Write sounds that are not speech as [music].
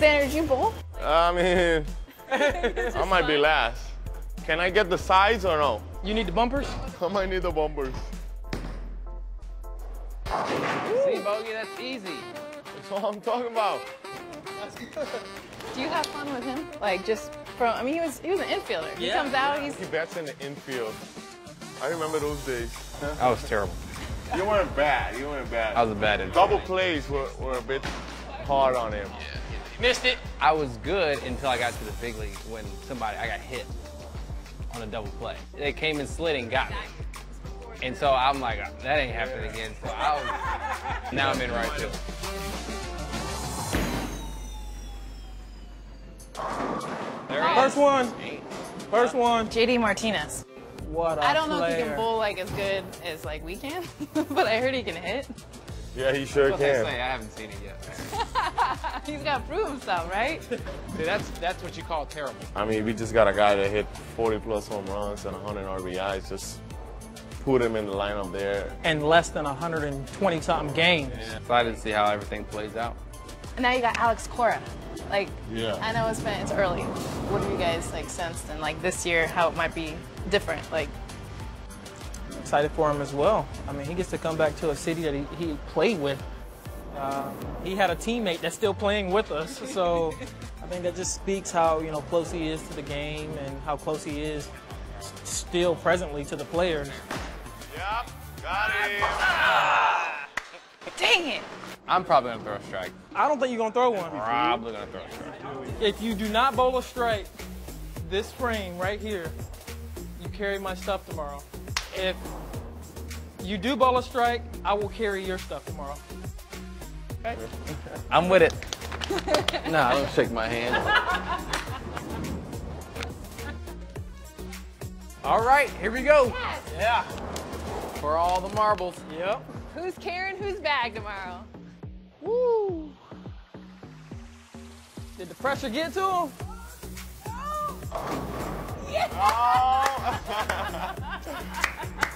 Xander, did you bowl? I mean, I might be last. Can I get the sides or no? You need the bumpers? I might need the bumpers. See, Bogey, that's easy. That's all I'm talking about. Do you have fun with him? Like just from? I mean, he was he was an infielder. He comes out, he's He bats in the infield. I remember those days. That was terrible. You weren't bad. You weren't bad. I was a bad infielder. Double plays were, were a bit hard on him. Missed it. I was good until I got to the big league when somebody, I got hit on a double play. They came and slid and got me. And so I'm like, that ain't happening again. So I was, now I'm in right field. First is. one. First one. JD Martinez. What a I don't know if he can bowl like as good as like we can, [laughs] but I heard he can hit. Yeah, he sure That's what they can. say. I haven't seen it yet. [laughs] He's got to prove himself, right? See, that's that's what you call terrible. I mean, we just got a guy that hit 40 plus home runs and 100 RBIs. Just put him in the lineup there. And less than 120 something games. Yeah. Excited to see how everything plays out. And now you got Alex Cora. Like, Yeah. I know it's been it's early. What have you guys like sensed and like this year how it might be different? Like, Excited for him as well. I mean, he gets to come back to a city that he, he played with. Um, he had a teammate that's still playing with us, [laughs] so I think that just speaks how you know close he is to the game and how close he is still presently to the players. Yep, got him. [laughs] dang it! I'm probably gonna throw a strike. I don't think you're gonna throw one. Probably gonna throw a strike. If you do not bowl a strike, this frame right here, you carry my stuff tomorrow. If you do bowl a strike, I will carry your stuff tomorrow. Okay? [laughs] I'm with it. no, [laughs] nah, don't shake my hand. All right, here we go. Yeah. For all the marbles. Yep. Who's carrying whose bag tomorrow? Woo. Did the pressure get to him? Oh. oh. [laughs]